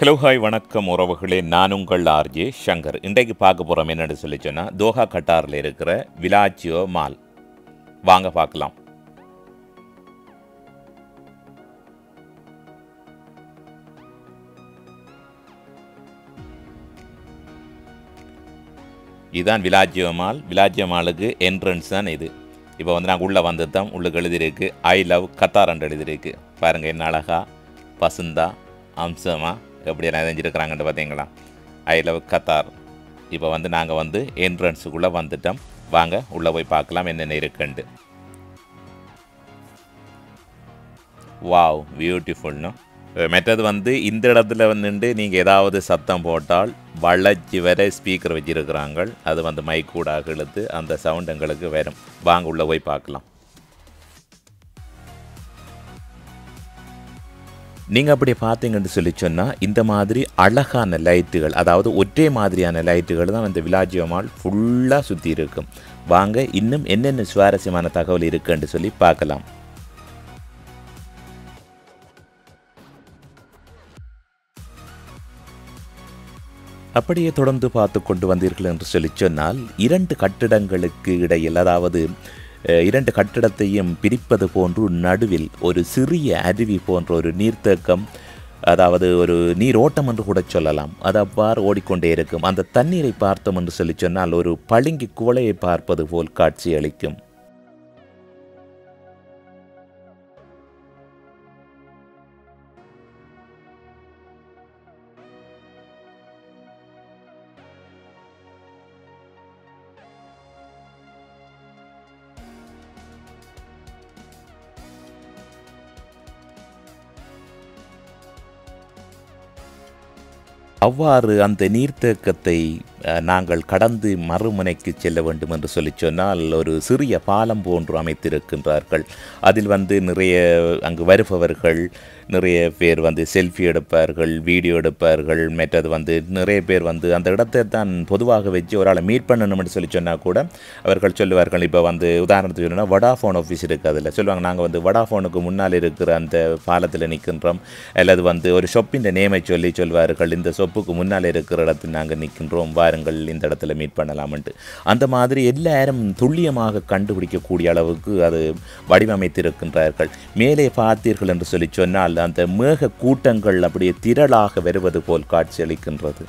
Hello hi வணக்கம் உறவுகளே. நான் உங்கள் ஆர்ஜே சங்கர். இன்றைக்கு பார்க்க போகிறோம் என்னென்னு சொல்லி சொன்னால் தோஹா கட்டாரில் இருக்கிற விலாச்சியோ மால். வாங்க பார்க்கலாம். இதுதான் விலாஜியோ மால். விலாஜியோ மாலுக்கு என்ட்ரன்ஸ் தான் இது. இப்போ வந்து நாங்கள் உள்ளே வந்து தான் உள்ளுக்கு எழுதியிருக்கு ஐ லவ் கத்தார் என்று எழுதியிருக்கு. பாருங்கள் என்ன அழகா பசுந்தா அம்சமா. எப்படி எல்லாம் பார்த்தீங்களா? ஐ லவ் கத்தார் இப்போ வந்து நாங்கள் வந்து என்ட்ரன்ஸுக்குள்ளே வந்துட்டோம். வாங்க உள்ளே போய் பார்க்கலாம் என்னென்ன இருக்குன்ட்டு. வாவ் பியூட்டிஃபுல்னு மற்றது வந்து இந்த இடத்துல வந்துட்டு நீங்கள் ஏதாவது சத்தம் போட்டால் வளைச்சி வர ஸ்பீக்கர் வச்சிருக்கிறாங்க அது வந்து மைக்கூடாக இழுத்து அந்த சவுண்ட் எங்களுக்கு வரும். வாங்க உள்ளே போய் பார்க்கலாம். நீங்கள் அப்படி பார்த்தீங்கன்னு சொல்லி சொன்னால் இந்த மாதிரி அழகான லைட்டுகள் அதாவது ஒற்றை மாதிரியான லைட்டுகள் தான் இந்த விலாஜியோ மால் ஃபுல்லாக சுற்றி இருக்கும் வாங்க இன்னும் என்னென்ன சுவாரஸ்யமான தகவல் இருக்குன்னு சொல்லி பார்க்கலாம். அப்படியே தொடர்ந்து பார்த்து கொண்டு வந்தீர்கள் என்று சொல்லி சொன்னால் இரண்டு கட்டிடங்களுக்கு இடையில் அதாவது இரண்டு கட்டிடத்தையும் பிரிப்பது போன்று நடுவில் ஒரு சிறிய அருவி போன்ற ஒரு நீர்த்தேக்கம் அதாவது ஒரு நீரோட்டம் என்று கூட சொல்லலாம். அது அவ்வாறு ஓடிக்கொண்டே இருக்கும். அந்த தண்ணீரை பார்த்தோம் என்று சொல்லி சொன்னால் ஒரு பளிங்கு குவளையை பார்ப்பது போல் காட்சியளிக்கும். அவ்வாறு அந்த நீர்த்தேக்கத்தை நாங்கள் கடந்து மறுமுனைக்கு செல்ல வேண்டும் என்று சொல்லி சொன்னால் ஒரு சிறிய பாலம் போன்று அமைத்திருக்கின்றார்கள். அதில் வந்து நிறைய அங்கு வருபவர்கள் நிறைய பேர் வந்து செல்ஃபி எடுப்பார்கள் வீடியோ எடுப்பார்கள் மற்றது வந்து நிறைய பேர் வந்து அந்த இடத்தை தான் பொதுவாக வச்சு ஒரு ஆளை மீட் பண்ணணும்னு சொல்லி சொன்னால் கூட அவர்கள் சொல்லுவார்கள். இப்போ வந்து உதாரணத்துக்கு சொன்னால் வடாஃபோன் ஆஃபீஸ் இருக்குது அதில். சொல்லுவாங்க நாங்கள் வந்து வடாஃபோனுக்கு முன்னால் இருக்கிற அந்த பாலத்தில் நிற்கின்றோம். அல்லது வந்து ஒரு ஷொப்பின் நேமை சொல்லி சொல்வார்கள் இந்த ஷொப்புக்கு முன்னால் இருக்கிற இடத்தில் நாங்கள் நிற்கின்றோம் வாருங்கள். இந்த இடத்துல மீட் பண்ணலாம்ன்ட்டு. அந்த மாதிரி எல்லாரும் துல்லியமாக கண்டுபிடிக்கக்கூடிய அளவுக்கு அது வடிவமைத்திருக்கின்றார்கள். மேலே பார்த்தீர்கள் என்று சொல்லி சொன்னால் அந்த மேக கூட்டங்கள் அப்படியே திரளாக வருவது போல் காட்சியளிக்கின்றது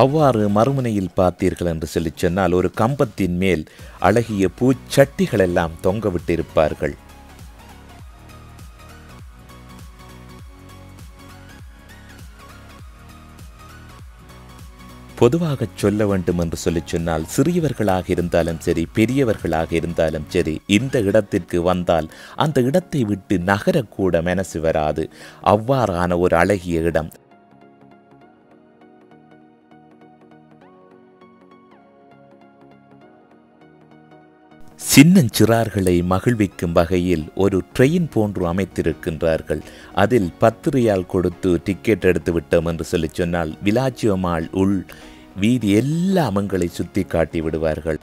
அவ்வாறு மறுமுனையில் பார்த்தீர்கள் என்று சொல்லி சொன்னால் ஒரு கம்பத்தின் மேல் அழகிய பூச்சட்டிகளெல்லாம் தொங்கவிட்டிருப்பார்கள். பொதுவாக சொல்ல வேண்டும் என்று சொல்லி சொன்னால் சிறியவர்களாக இருந்தாலும் சரி பெரியவர்களாக இருந்தாலும் சரி இந்த இடத்திற்கு வந்தால் அந்த இடத்தை விட்டு நகரக்கூட மனசு வராது. அவ்வாறான ஒரு அழகிய இடம். சின்னஞ்சிறார்களை மகிழ்விக்கும் வகையில் ஒரு ட்ரெயின் போன்று அமைத்திருக்கின்றார்கள். அதில் பத்து ரியால் கொடுத்து டிக்கெட் எடுத்து விட்டோம் என்று சொல்லி சொன்னால் விலாச்சியம்மாள் உள் வீதி எல்லா அமங்களை சுத்தி காட்டி விடுவார்கள்.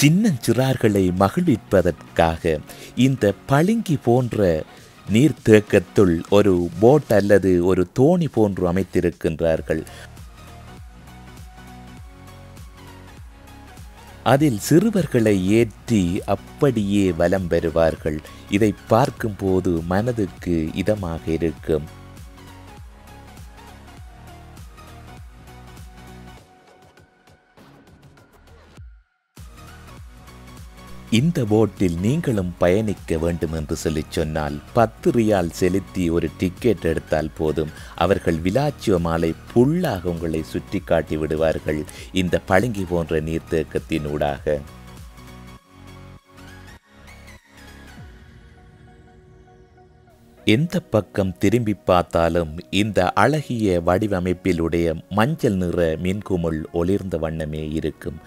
சின்னஞ்சிறார்களை மகிழ்விப்பதற்காக இந்த பளிங்கி போன்ற நீர்த்தேக்கத்துள் ஒரு போட் அல்லது ஒரு தோணி போன்று அமைத்திருக்கின்றார்கள். அதில் சிறுவர்களை ஏற்றி அப்படியே வலம் பெறுவார்கள் இதை பார்க்கும்போது மனதுக்கு இதமாக இருக்கும். இந்த போட்டில் நீங்களும் பயணிக்க வேண்டும் என்று சொல்லி சொன்னால் பத்து ரியால் செலுத்தி ஒரு டிக்கெட் எடுத்தால் போதும். அவர்கள் விலாச்சியோ மாலை புல்லாக உங்களை சுற்றி காட்டி விடுவார்கள். இந்த பளிங்கி போன்ற நீர்த்தேக்கத்தின் ஊடாக. எந்த பக்கம் திரும்பி பார்த்தாலும் இந்த அழகிய வடிவமைப்பிலுடைய மஞ்சள் நிற மின்குமுள் ஒளிர்ந்த வண்ணமே இருக்கும்.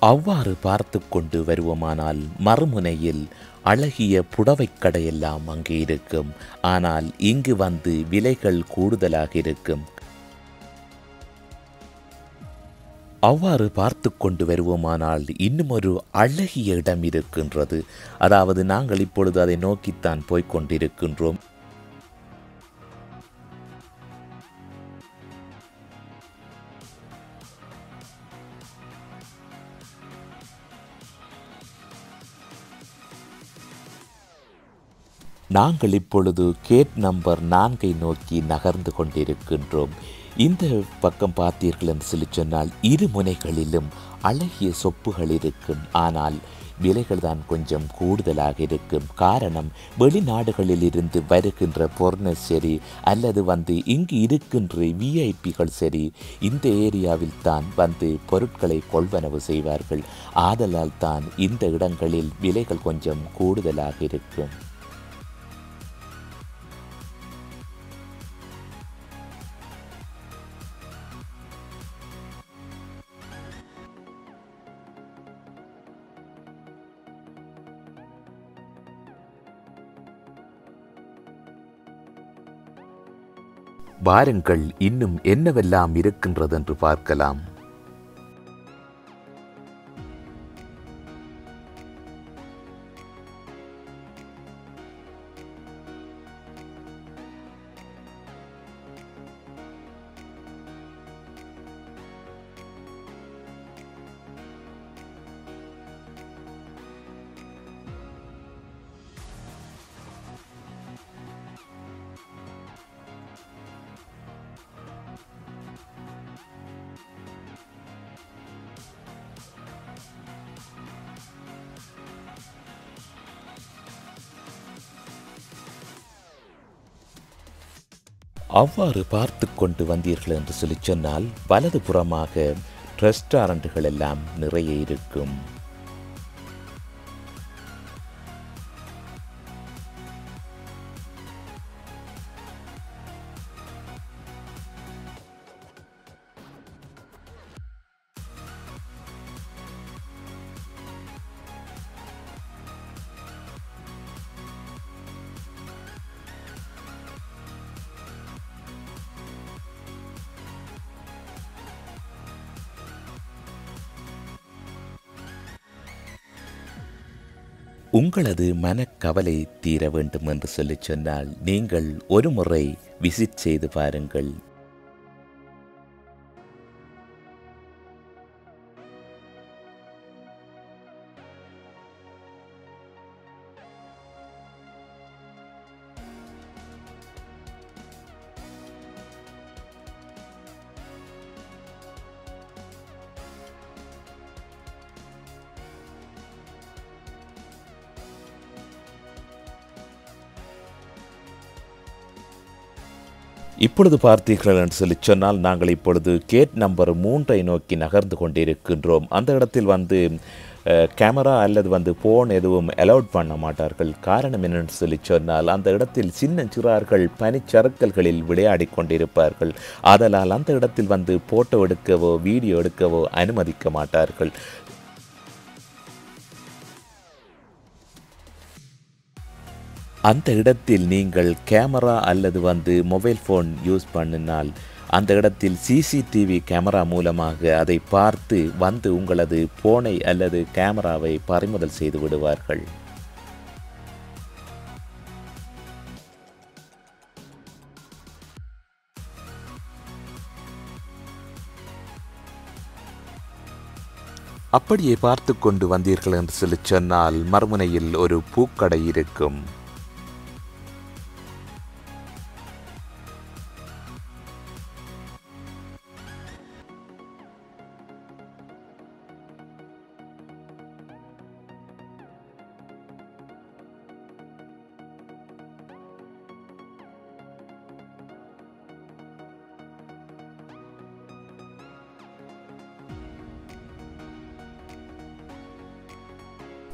அவ்வாறு பார்த்து கொண்டு வருவோமானால் மறுமுனையில் அழகிய புடவைக் கடையெல்லாம் அங்கே இருக்கும். ஆனால் இங்கு வந்து விலைகள் கூடுதலாக இருக்கும். அவ்வாறு பார்த்து கொண்டு வருவோமானால் இன்னும் ஒரு அழகிய இடம் இருக்கின்றது. அதாவது நாங்கள் இப்பொழுது அதை நோக்கித்தான் போய்க் நாங்கள் இப்பொழுது கேட் நம்பர் நான்கை நோக்கி நகர்ந்து கொண்டிருக்கின்றோம். இந்த பக்கம் பார்த்தீர்கள் என்று சொல்லி சொன்னால் இரு முனைகளிலும் அழகிய சொப்புகள் இருக்கும். ஆனால் விலைகள் தான் கொஞ்சம் கூடுதலாக இருக்கும். காரணம் வெளிநாடுகளில் இருந்து வருகின்ற பொருள் சரி அல்லது வந்து இங்கு இருக்கின்ற விஐபிகள் சரி இந்த ஏரியாவில் தான் வந்து பொருட்களை கொள்வனவு செய்வார்கள். ஆதலால் தான் இந்த இடங்களில் விலைகள் கொஞ்சம் கூடுதலாக இருக்கும். வாருங்கள் இன்னும் என்னவெல்லாம் இருக்கின்றது என்று பார்க்கலாம். அவ்வாறு பார்த்து கொண்டு வந்தீர்கள் என்று சொல்லி சொன்னால் வலது புறமாக ரெஸ்டாரண்ட்டுகள் எல்லாம் நிறைய இருக்கும். உங்களது மனக்கவலை தீர வேண்டும் என்று சொல்லி சொன்னால் நீங்கள் ஒரு முறை விசிட் செய்து பாருங்கள். இப்பொழுது பார்த்தீர்கள் என்று சொல்லி சொன்னால் நாங்கள் இப்பொழுது கேட் நம்பர் மூன்றை நோக்கி நகர்ந்து கொண்டிருக்கின்றோம். அந்த இடத்தில் வந்து கேமரா அல்லது வந்து ஃபோன் எதுவும் அலோட் பண்ண மாட்டார்கள். காரணம் என்னென்னு சொல்லி சொன்னால் அந்த இடத்தில் சின்ன சிறார்கள் பனிச்சறுக்கல்களில் விளையாடி கொண்டிருப்பார்கள். ஆதலால் அந்த இடத்தில் வந்து ஃபோட்டோ எடுக்கவோ வீடியோ எடுக்கவோ அனுமதிக்க மாட்டார்கள். அந்த இடத்தில் நீங்கள் கேமரா அல்லது வந்து மொபைல் ஃபோன் யூஸ் பண்ணினால் அந்த இடத்தில் சிசிடிவி கேமரா மூலமாக அதை பார்த்து வந்து உங்களது போனை அல்லது கேமராவை பறிமுதல் செய்து விடுவார்கள். அப்படியே பார்த்து கொண்டு வந்தீர்கள் என்று சொல்லி சொன்னால் மறுமுனையில் ஒரு பூக்கடை இருக்கும்.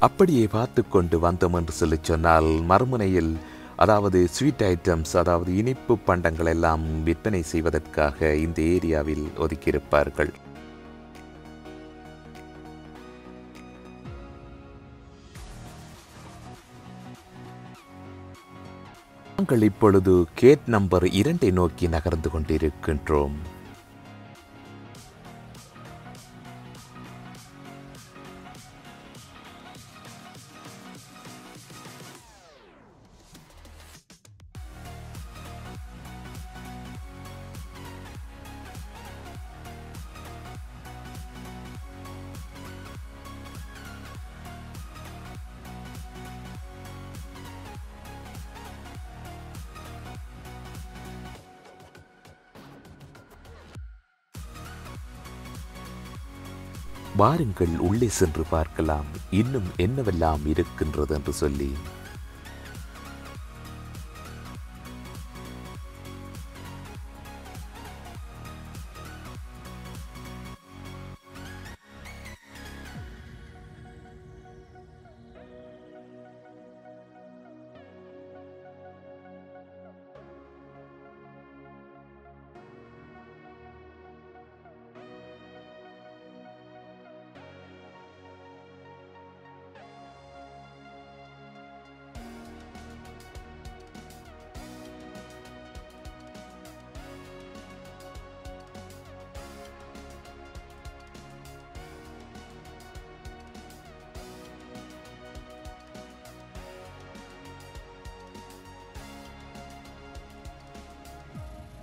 அப்படியே பார்த்து கொண்டு வந்தோம் என்று சொல்லி சொன்னால் மறுமுனையில் அதாவது ஸ்வீட் ஐட்டம்ஸ் அதாவது இனிப்பு பண்டங்கள் எல்லாம் விற்பனை செய்வதற்காக இந்த ஏரியாவில் ஒதுக்கியிருப்பார்கள். நாங்கள் இப்பொழுது கேட் நம்பர் இரண்டை நோக்கி நகர்ந்து கொண்டிருக்கின்றோம். வாருங்கள் உள்ளே சென்று பார்க்கலாம். இன்னும் என்னவெல்லாம் இருக்கின்றது என்று சொல்லி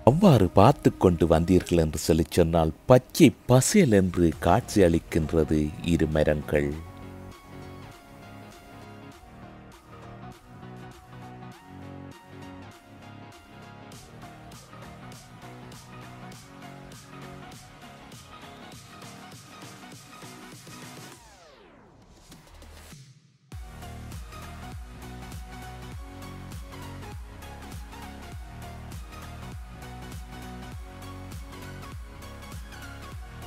அவ்வாறு பார்த்து கொண்டு வந்தீர்கள் என்று சொல்லிச் சொன்னால் பச்சை பசேல் என்று காட்சி அளிக்கின்றது இரு மரங்கள்.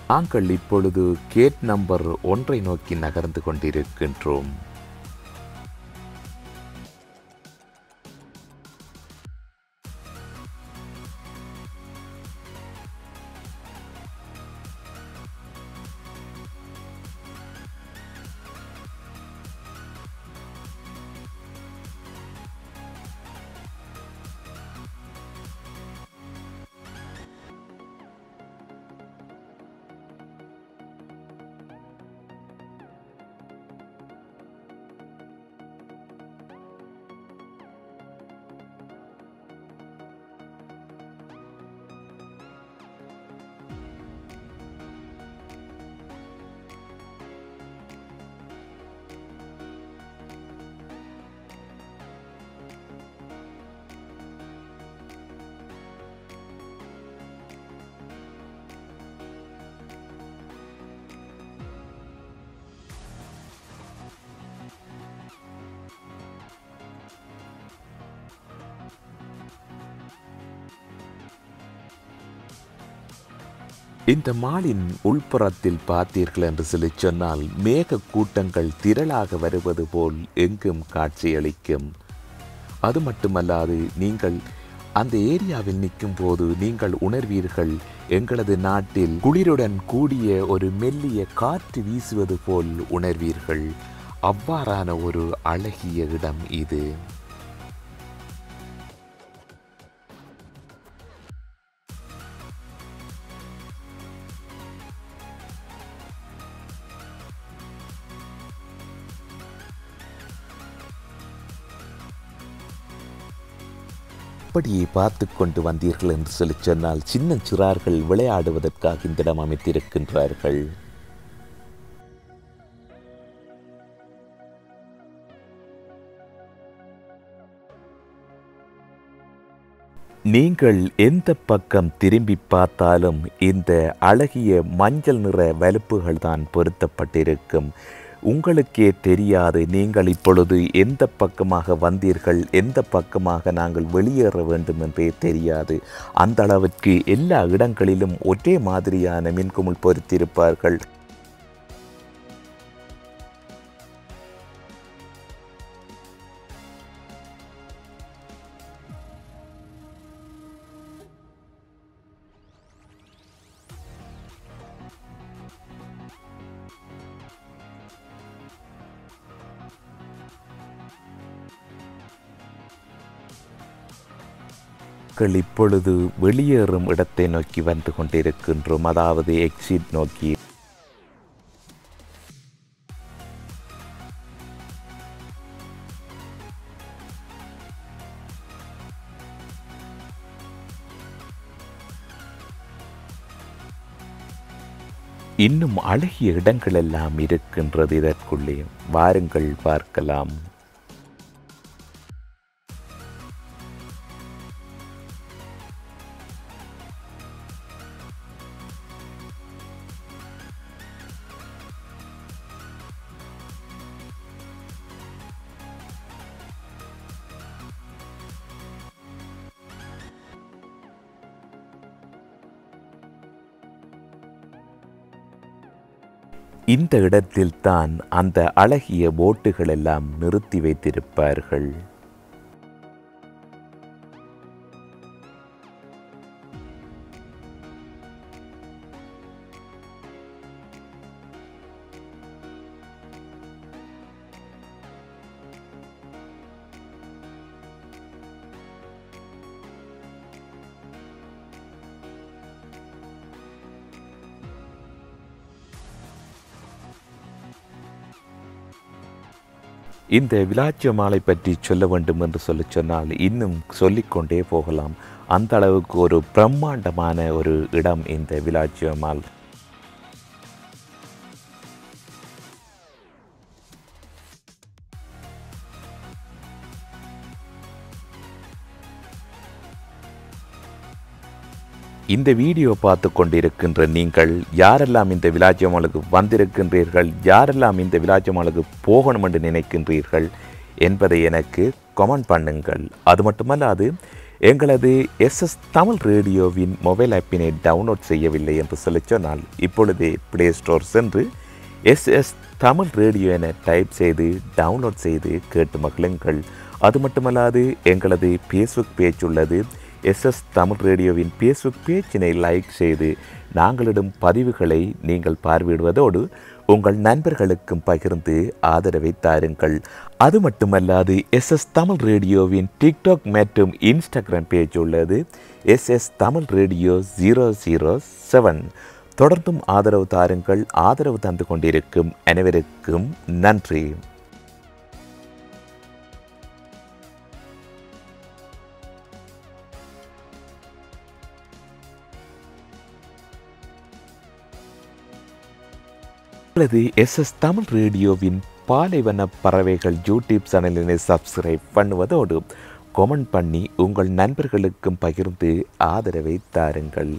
நாங்கள் இப்பொழுது கேட் நம்பர் ஒன்றை நோக்கி நகர்ந்து கொண்டிருக்கின்றோம். இந்த மாலின் உள்புறத்தில் பார்த்தீர்கள் என்று சொல்லி சொன்னால் மேக கூட்டங்கள் திரளாக வருவது போல் எங்கும் காட்சியளிக்கும். அது மட்டுமல்லாது நீங்கள் அந்த ஏரியாவில் நிற்கும் போது நீங்கள் உணர்வீர்கள் எங்களது நாட்டில் குளிருடன் கூடிய ஒரு மெல்லிய காற்று வீசுவது போல் உணர்வீர்கள். அவ்வாறான ஒரு அழகிய இடம் இது. அப்படியே பார்த்து கொண்டு வந்தீர்கள் என்று சொல்லி சொன்னால் சின்ன சிறார்கள் விளையாடுவதற்காக இந்த இடம் அமைத்திருக்கின்றார்கள். நீங்கள் எந்த பக்கம் திரும்பி பார்த்தாலும் இந்த அழகிய மஞ்சள் நிற வலுப்புகள் தான் பொருத்தப்பட்டிருக்கும். உங்களுக்கே தெரியாது நீங்கள் இப்பொழுது எந்த பக்கமாக வந்தீர்கள் எந்த பக்கமாக நாங்கள் வெளியேற வேண்டும் என்றே தெரியாது. அந்த அளவிற்கு எல்லா இடங்களிலும் ஒரே மாதிரியான மின்குமிழ் பொறுத்திருப்பார்கள் நாங்கள் இப்பொழுது வெளியேறும் இடத்தை நோக்கி வந்து கொண்டிருக்கின்றோம். அதாவது எக்ஸிட் நோக்கி. இன்னும் அழகிய இடங்கள் எல்லாம் இருக்கின்றது இதற்குள்ளே. வாருங்கள் பார்க்கலாம். இந்த இடத்தில்தான் அந்த அழகிய போட்டுகள் எல்லாம் நிறுத்தி வைத்திருப்பார்கள். இந்த விளாச்சிய மாலை பற்றி சொல்ல வேண்டும் என்று சொல்லி சொன்னால் இன்னும் சொல்லிக்கொண்டே போகலாம். அந்த அளவுக்கு ஒரு பிரம்மாண்டமான ஒரு இடம் இந்த விளாச்சிய மால். இந்த வீடியோ பார்த்து கொண்டிருக்கின்ற நீங்கள் யாரெல்லாம் இந்த விலாஜமாலுக்கு வந்திருக்கின்றீர்கள் யாரெல்லாம் இந்த விலாஜமாலுக்கு போகணும் என்று நினைக்கின்றீர்கள் என்பதை எனக்கு கமெண்ட் பண்ணுங்கள். அது மட்டுமல்லாது எங்களது எஸ்எஸ் தமிழ் ரேடியோவின் மொபைல் ஆப்பினை டவுன்லோட் செய்யவில்லை என்று சொல்லி சொன்னால் இப்பொழுதே ப்ளே ஸ்டோர் சென்று எஸ்எஸ் தமிழ் ரேடியோ என டைப் செய்து டவுன்லோட் செய்து கேட்டு மகிழுங்கள். அது மட்டுமல்லாது எங்களது ஃபேஸ்புக் பேஜ் உள்ளது எஸ்எஸ் தமிழ் ரேடியோவின் ஃபேஸ்புக் பேஜினை லைக் செய்து நாங்களிடும் பதிவுகளை நீங்கள் பார்வையிடுவதோடு உங்கள் நண்பர்களுக்கும் பகிர்ந்து ஆதரவை தாருங்கள். அது மட்டுமல்லாது எஸ்எஸ் தமிழ் ரேடியோவின் டிக்டாக் மற்றும் இன்ஸ்டாகிராம் பேஜ் உள்ளது. SS Tamil radio zero zero seven தொடர்ந்தும் ஆதரவு தாருங்கள். ஆதரவு தந்து கொண்டிருக்கும் அனைவருக்கும் நன்றி. அல்லது எஸ் தமிழ் ரேடியோவின் பாலைவன பறவைகள் யூடியூப் சேனலினை சப்ஸ்கிரைப் பண்ணுவதோடு கொமெண்ட் பண்ணி உங்கள் நண்பர்களுக்கும் பகிர்ந்து ஆதரவை தாருங்கள்.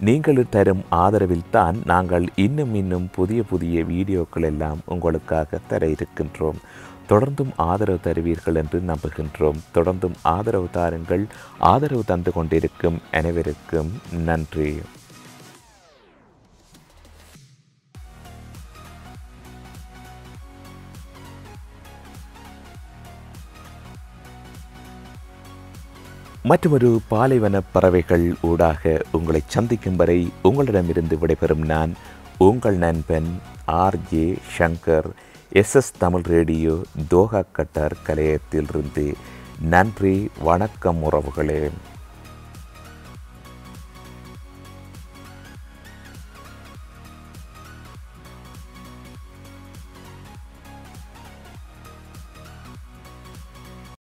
நீங்கள் தரும் ஆதரவில் தான் நாங்கள் இன்னும் இன்னும் புதிய புதிய வீடியோக்கள் எல்லாம் உங்களுக்காக தர இருக்கின்றோம். தொடர்ந்தும் ஆதரவு தருவீர்கள் என்று நம்புகின்றோம். தொடர்ந்தும் ஆதரவு தாருங்கள். ஆதரவு தந்து கொண்டிருக்கும் அனைவருக்கும் நன்றி. மற்றொரு பாலைவன பறவைகள் ஊடாக உங்களை சந்திக்கும் வரை உங்களிடமிருந்து விடைபெறும் நான் உங்கள் நண்பன் RJ Shankar SS Tamil radio Doha Qatar கலையத்திலிருந்து. நன்றி வணக்கம் உறவுகளே.